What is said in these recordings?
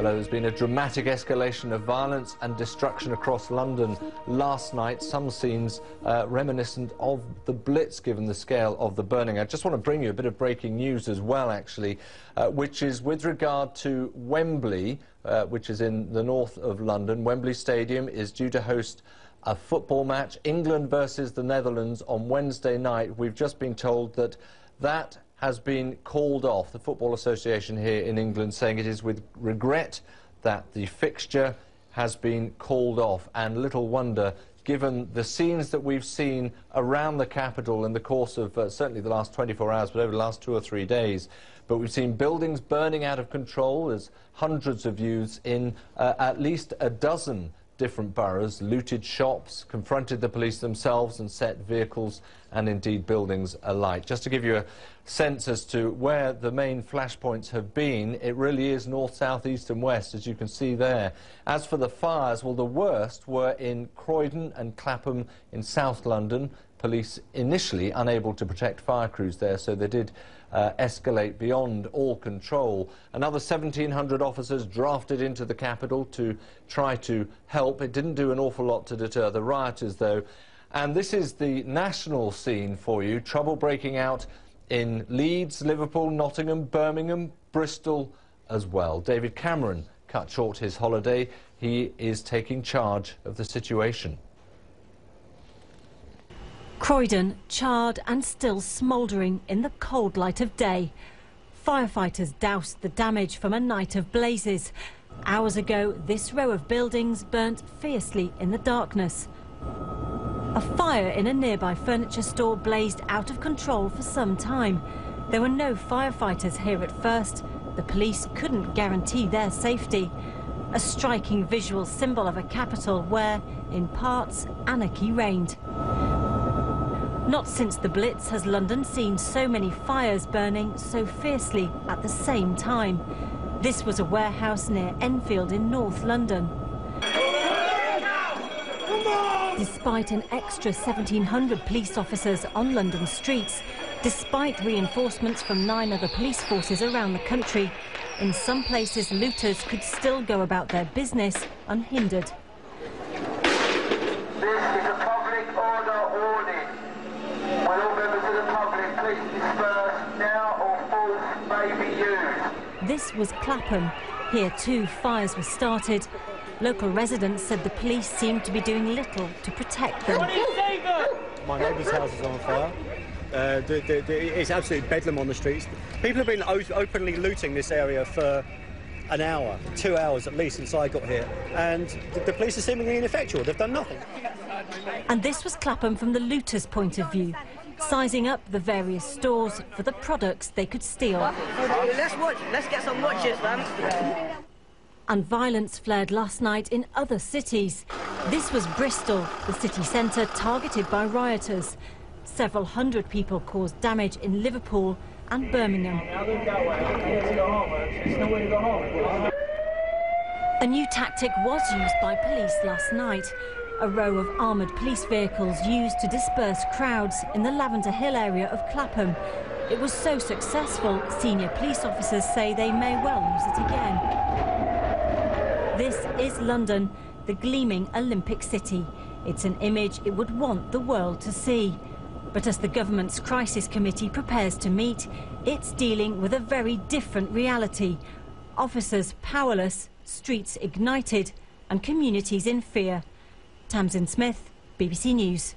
Although there's been a dramatic escalation of violence and destruction across London last night, some scenes uh, reminiscent of the Blitz given the scale of the burning. I just want to bring you a bit of breaking news as well, actually, uh, which is with regard to Wembley, uh, which is in the north of London. Wembley Stadium is due to host a football match, England versus the Netherlands on Wednesday night. We've just been told that that has been called off. The Football Association here in England saying it is with regret that the fixture has been called off. And little wonder, given the scenes that we've seen around the capital in the course of uh, certainly the last 24 hours, but over the last two or three days. But we've seen buildings burning out of control. There's hundreds of youths in uh, at least a dozen different boroughs, looted shops, confronted the police themselves and set vehicles and indeed buildings alight. Just to give you a sense as to where the main flashpoints have been, it really is north, south, east and west, as you can see there. As for the fires, well, the worst were in Croydon and Clapham in South London. Police initially unable to protect fire crews there, so they did uh, escalate beyond all control. Another 1,700 officers drafted into the capital to try to help. It didn't do an awful lot to deter the rioters, though. And this is the national scene for you. Trouble breaking out in Leeds, Liverpool, Nottingham, Birmingham, Bristol as well. David Cameron cut short his holiday. He is taking charge of the situation. Croydon, charred and still smouldering in the cold light of day. Firefighters doused the damage from a night of blazes. Hours ago, this row of buildings burnt fiercely in the darkness. A fire in a nearby furniture store blazed out of control for some time. There were no firefighters here at first. The police couldn't guarantee their safety. A striking visual symbol of a capital where, in parts, anarchy reigned. Not since the Blitz has London seen so many fires burning so fiercely at the same time. This was a warehouse near Enfield in North London. Despite an extra 1,700 police officers on London streets, despite reinforcements from nine other police forces around the country, in some places looters could still go about their business unhindered. This was Clapham. Here too, fires were started. Local residents said the police seemed to be doing little to protect them. My neighbour's house is on fire. Uh, the, the, the, it's absolutely bedlam on the streets. People have been openly looting this area for an hour, two hours at least since I got here, and the police are seemingly ineffectual. They've done nothing. And this was Clapham from the looters' point of view sizing up the various stores for the products they could steal. Let's watch. Let's get some watches, fam. And violence flared last night in other cities. This was Bristol, the city centre targeted by rioters. Several hundred people caused damage in Liverpool and Birmingham. A new tactic was used by police last night a row of armoured police vehicles used to disperse crowds in the Lavender Hill area of Clapham. It was so successful, senior police officers say they may well use it again. This is London, the gleaming Olympic city. It's an image it would want the world to see. But as the government's crisis committee prepares to meet, it's dealing with a very different reality. Officers powerless, streets ignited, and communities in fear. Tamsin Smith, BBC News.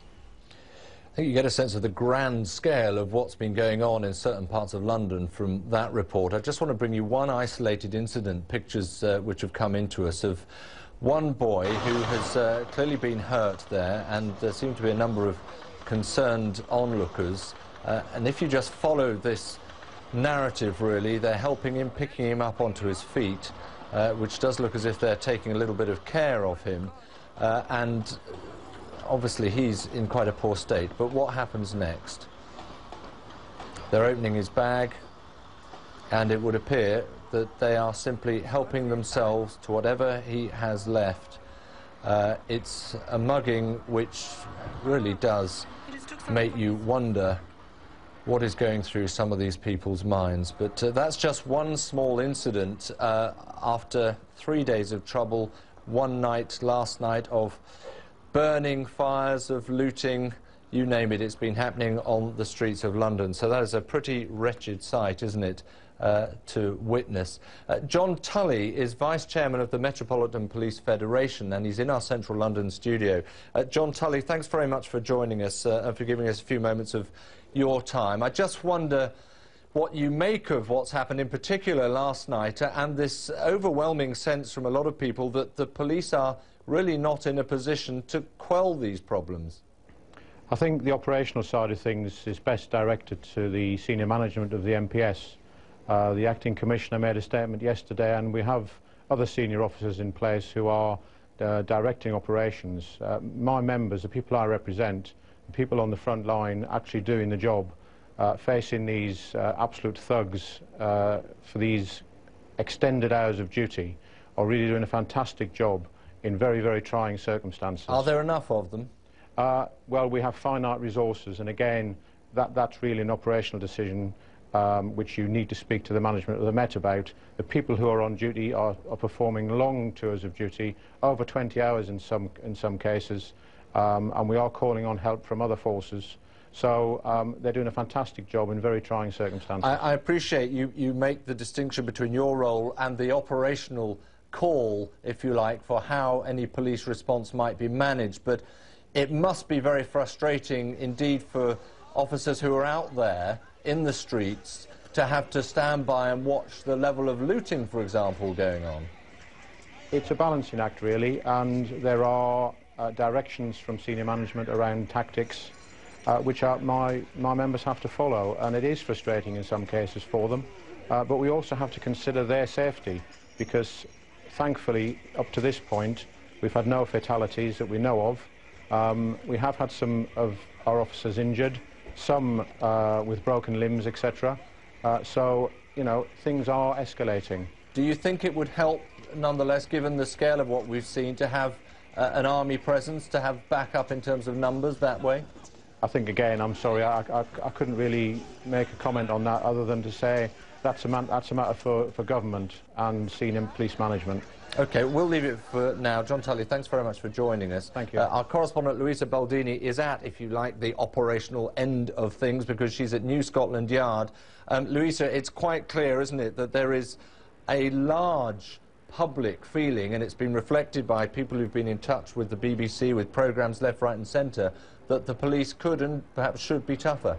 I think you get a sense of the grand scale of what's been going on in certain parts of London from that report. I just want to bring you one isolated incident, pictures uh, which have come into us of one boy who has uh, clearly been hurt there, and there seem to be a number of concerned onlookers. Uh, and if you just follow this narrative, really, they're helping him, picking him up onto his feet, uh, which does look as if they're taking a little bit of care of him. Uh, and obviously he's in quite a poor state. But what happens next? They're opening his bag, and it would appear that they are simply helping themselves to whatever he has left. Uh, it's a mugging which really does make you wonder what is going through some of these people's minds. But uh, that's just one small incident uh, after three days of trouble, one night, last night, of burning, fires, of looting, you name it, it's been happening on the streets of London. So that is a pretty wretched sight, isn't it? Uh, to witness. Uh, John Tully is Vice Chairman of the Metropolitan Police Federation and he's in our central London studio. Uh, John Tully, thanks very much for joining us uh, and for giving us a few moments of your time. I just wonder what you make of what's happened in particular last night uh, and this overwhelming sense from a lot of people that the police are really not in a position to quell these problems. I think the operational side of things is best directed to the senior management of the MPS. Uh, the acting commissioner made a statement yesterday and we have other senior officers in place who are uh, directing operations. Uh, my members, the people I represent, the people on the front line actually doing the job, uh, facing these uh, absolute thugs uh, for these extended hours of duty, are really doing a fantastic job in very, very trying circumstances. Are there enough of them? well, we have finite resources and again, that, that's really an operational decision um, which you need to speak to the management of the Met about. The people who are on duty are, are performing long tours of duty, over 20 hours in some, in some cases, um, and we are calling on help from other forces. So um, they're doing a fantastic job in very trying circumstances. I, I appreciate you, you make the distinction between your role and the operational call, if you like, for how any police response might be managed, but it must be very frustrating indeed for officers who are out there in the streets to have to stand by and watch the level of looting, for example, going on? It's a balancing act, really, and there are uh, directions from senior management around tactics uh, which are my, my members have to follow, and it is frustrating in some cases for them. Uh, but we also have to consider their safety, because thankfully, up to this point, we've had no fatalities that we know of. Um, we have had some of our officers injured, some uh, with broken limbs, etc. Uh, so, you know, things are escalating. Do you think it would help, nonetheless, given the scale of what we've seen, to have uh, an army presence, to have backup in terms of numbers that way? I think, again, I'm sorry, I, I, I couldn't really make a comment on that other than to say that's a, man, that's a matter for, for government and senior police management. OK, we'll leave it for now. John Tully, thanks very much for joining us. Thank you. Uh, our correspondent, Louisa Baldini, is at, if you like, the operational end of things because she's at New Scotland Yard. Um, Louisa, it's quite clear, isn't it, that there is a large public feeling, and it's been reflected by people who've been in touch with the BBC, with programmes left, right and centre, that the police could and perhaps should be tougher.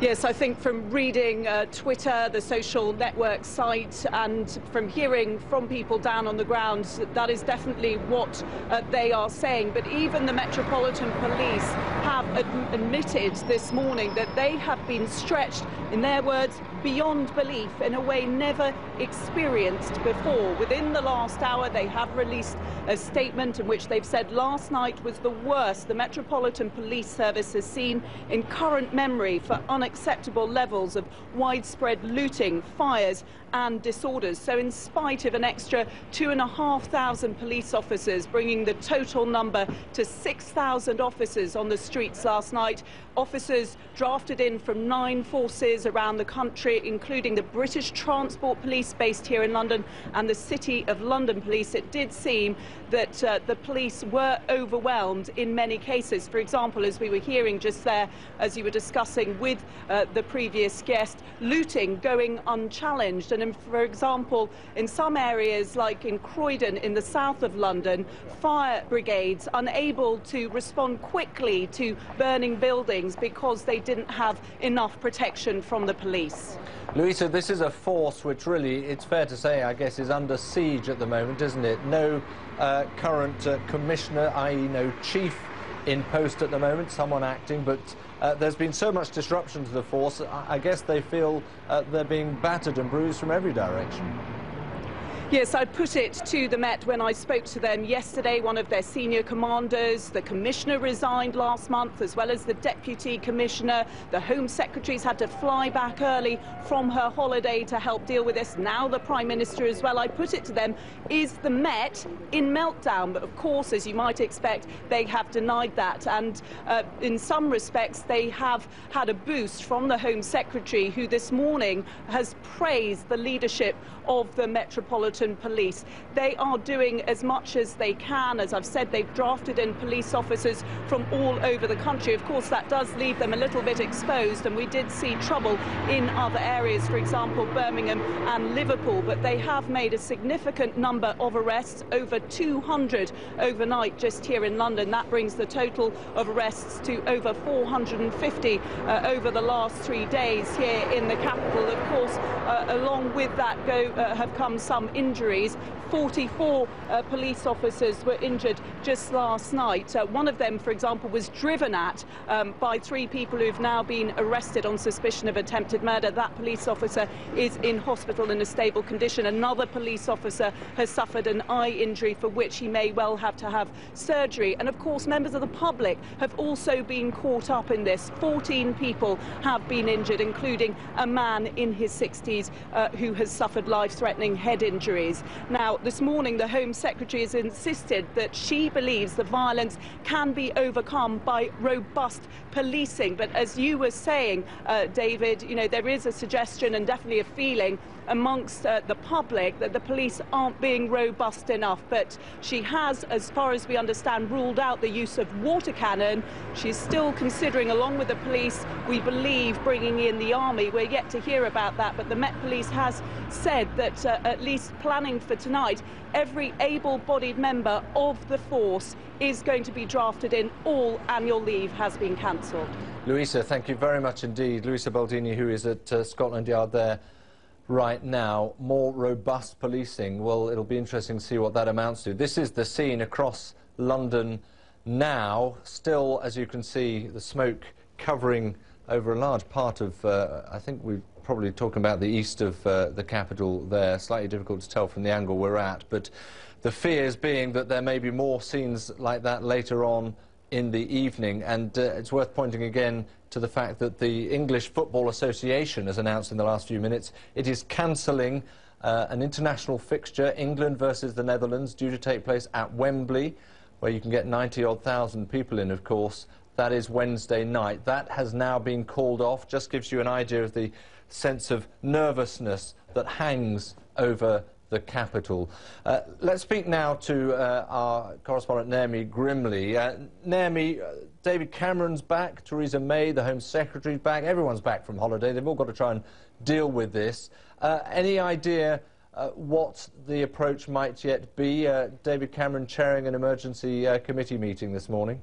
Yes, I think from reading uh, Twitter, the social network site, and from hearing from people down on the ground, that is definitely what uh, they are saying. But even the Metropolitan Police have ad admitted this morning that they have been stretched, in their words, beyond belief in a way never experienced before. Within the last hour, they have released a statement in which they've said last night was the worst the Metropolitan Police Service has seen in current memory for unacceptable levels of widespread looting, fires and disorders. So in spite of an extra 2,500 police officers, bringing the total number to 6,000 officers on the streets last night, officers drafted in from nine forces around the country, including the British Transport Police based here in London and the City of London Police, it did seem that uh, the police were overwhelmed in many cases. For example, as we were hearing just there, as you were discussing with uh, the previous guest, looting going unchallenged. And in, for example, in some areas like in Croydon in the south of London, fire brigades unable to respond quickly to burning buildings because they didn't have enough protection from the police. Louisa, this is a force which really, it's fair to say, I guess, is under siege at the moment, isn't it? No uh, current uh, commissioner, i.e. no chief in post at the moment, someone acting, but uh, there's been so much disruption to the force, I, I guess they feel uh, they're being battered and bruised from every direction. Yes, I put it to the Met when I spoke to them yesterday. One of their senior commanders, the commissioner resigned last month, as well as the deputy commissioner. The Home Secretary's had to fly back early from her holiday to help deal with this. Now the Prime Minister as well. I put it to them, is the Met in meltdown? But of course, as you might expect, they have denied that. And uh, in some respects, they have had a boost from the Home Secretary, who this morning has praised the leadership of the Metropolitan Police. They are doing as much as they can. As I've said, they've drafted in police officers from all over the country. Of course, that does leave them a little bit exposed, and we did see trouble in other areas, for example, Birmingham and Liverpool. But they have made a significant number of arrests, over 200 overnight just here in London. That brings the total of arrests to over 450 uh, over the last three days here in the capital. Of course, uh, along with that go, uh, have come some injuries. 44 uh, police officers were injured just last night. Uh, one of them, for example, was driven at um, by three people who've now been arrested on suspicion of attempted murder. That police officer is in hospital in a stable condition. Another police officer has suffered an eye injury for which he may well have to have surgery. And of course, members of the public have also been caught up in this. 14 people have been injured, including a man in his 60s uh, who has suffered life-threatening head injuries. Now, this morning, the Home Secretary has insisted that she believes the violence can be overcome by robust policing. But as you were saying, uh, David, you know, there is a suggestion and definitely a feeling amongst uh, the public that the police aren't being robust enough. But she has, as far as we understand, ruled out the use of water cannon. She's still considering, along with the police, we believe, bringing in the army. We're yet to hear about that, but the Met Police has said that, uh, at least planning for tonight, every able-bodied member of the force is going to be drafted in. All annual leave has been cancelled. Louisa, thank you very much indeed. Louisa Baldini, who is at uh, Scotland Yard there right now. More robust policing. Well, it'll be interesting to see what that amounts to. This is the scene across London now. Still, as you can see, the smoke covering over a large part of, uh, I think we're probably talking about the east of uh, the capital there. Slightly difficult to tell from the angle we're at, but the fears being that there may be more scenes like that later on in the evening. And uh, it's worth pointing again to the fact that the English Football Association has announced in the last few minutes it is cancelling uh, an international fixture, England versus the Netherlands, due to take place at Wembley, where you can get 90-odd thousand people in, of course. That is Wednesday night. That has now been called off. Just gives you an idea of the sense of nervousness that hangs over the capital. Uh, let's speak now to uh, our correspondent Naomi Grimley. Uh, Naomi, uh, David Cameron's back, Theresa May, the Home Secretary's back, everyone's back from holiday. They've all got to try and deal with this. Uh, any idea uh, what the approach might yet be? David Cameron chairing an emergency committee meeting this morning.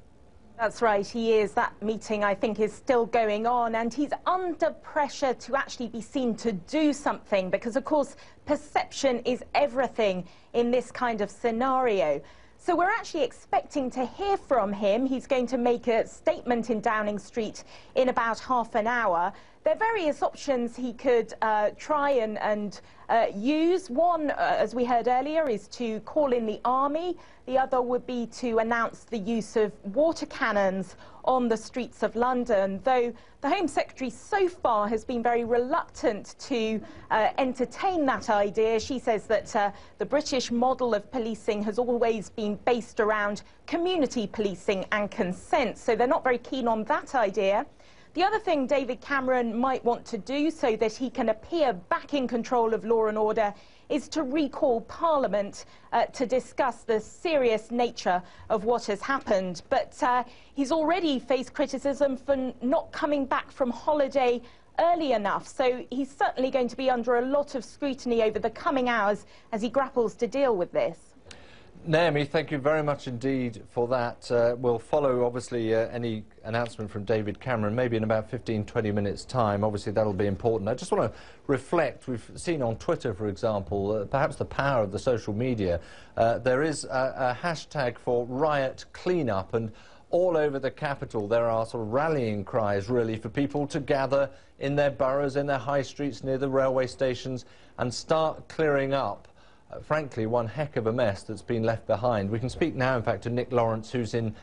That's right, he is. That meeting, I think, is still going on, and he's under pressure to actually be seen to do something because, of course, perception is everything in this kind of scenario. So we're actually expecting to hear from him. He's going to make a statement in Downing Street in about half an hour. There are various options he could uh, try and, and uh, use. One, uh, as we heard earlier, is to call in the army. The other would be to announce the use of water cannons on the streets of London, though the Home Secretary so far has been very reluctant to uh, entertain that idea. She says that uh, the British model of policing has always been based around community policing and consent, so they're not very keen on that idea. The other thing David Cameron might want to do so that he can appear back in control of law and order is to recall Parliament uh, to discuss the serious nature of what has happened. But uh, he's already faced criticism for not coming back from holiday early enough, so he's certainly going to be under a lot of scrutiny over the coming hours as he grapples to deal with this. Naomi, thank you very much indeed for that. Uh, we'll follow, obviously, uh, any announcement from David Cameron, maybe in about 15, 20 minutes' time. Obviously, that'll be important. I just want to reflect. We've seen on Twitter, for example, uh, perhaps the power of the social media. Uh, there is a, a hashtag for riot cleanup, and all over the capital there are sort of rallying cries, really, for people to gather in their boroughs, in their high streets, near the railway stations, and start clearing up Uh, frankly, one heck of a mess that's been left behind. We can speak now, in fact, to Nick Lawrence, who's in